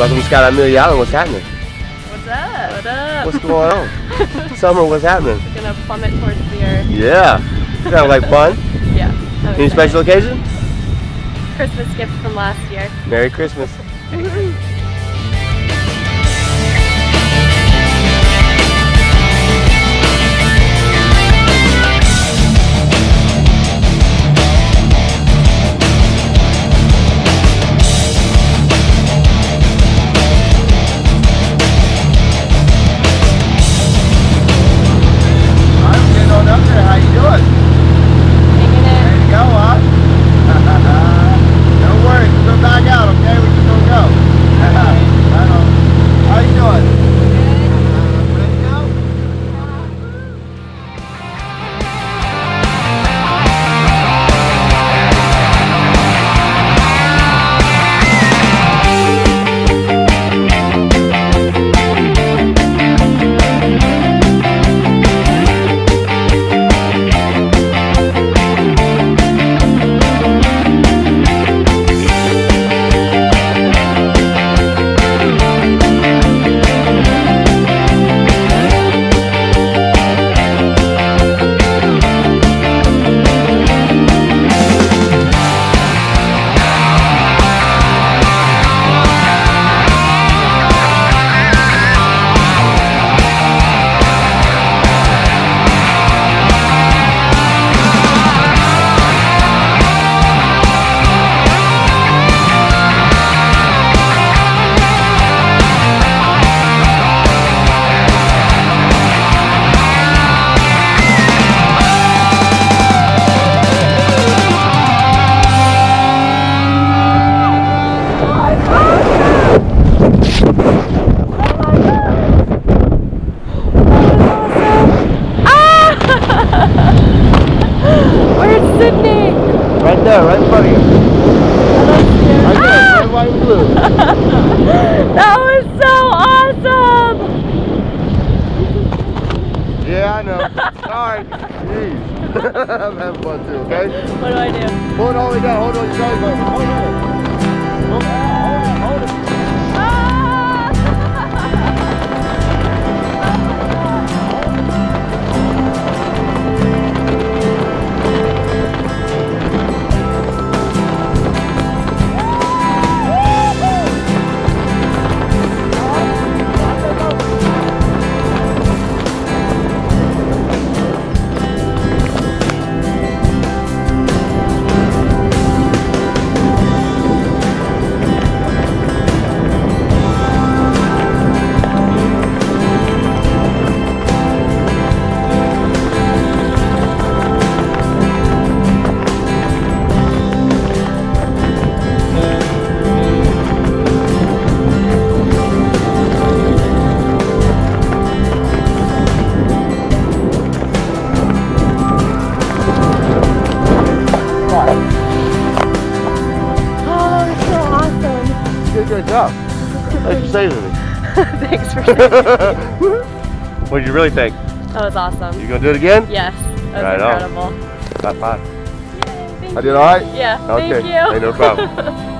Welcome to Skydive Amelia Island. What's happening? What's up? What up? What's going on? Summer, what's happening? We're gonna plummet towards the earth. Yeah. Sounds like fun. Yeah. Any excited. special occasion? Christmas gift from last year. Merry Christmas. Sydney? Right there, right in front of you. Right there, Ah! red, white, blue. That was so awesome! Yeah, I know. Sorry. Jeez. I'm having fun too, okay? What do I do? Hold it all the way down. Hold on your belly button. Hold it. Awesome. You did a great job. Thanks for saving me. Thanks for saying what did you really think? That was awesome. You gonna do it again? Yes, that was Right on. incredible. High five. Yay, I did all right? Yeah, Okay. thank you. Hey, no problem.